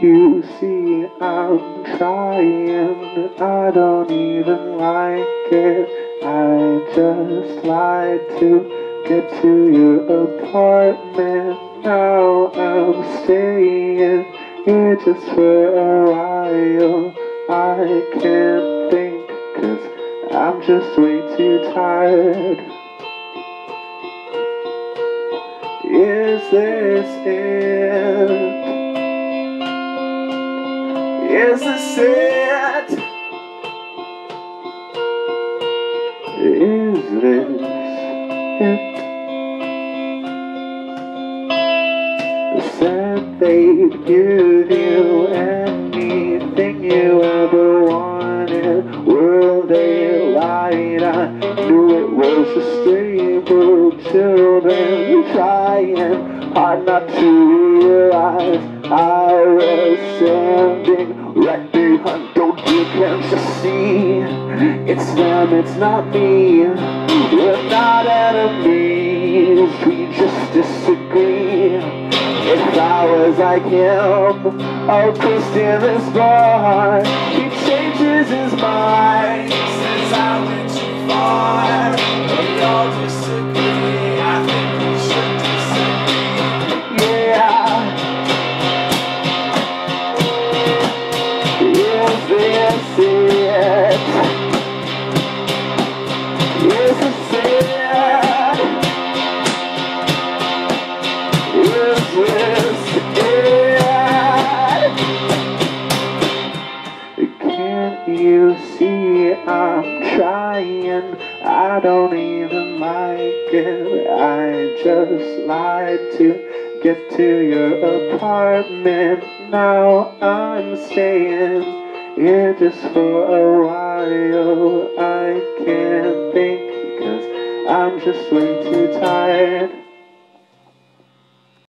you see I'm trying? I don't even like it. I just lied to get to your apartment. Now I'm staying here just for a while. I can't think, cause I'm just way too tired. Is this it? Is this it? Is this it? Said they'd give you anything you ever wanted. Were they light? I knew it was a stable children trying hard not to realize I was standing right behind. Don't you can't you see? It's them, it's not me. We're not enemies. We just disagree. If I was like him, coast in this bar. He changes his mind. Says I went too far. We all disagree. I'm trying? I don't even like it. I just lied to get to your apartment. Now I'm staying here just for a while. I can't think because I'm just way too tired.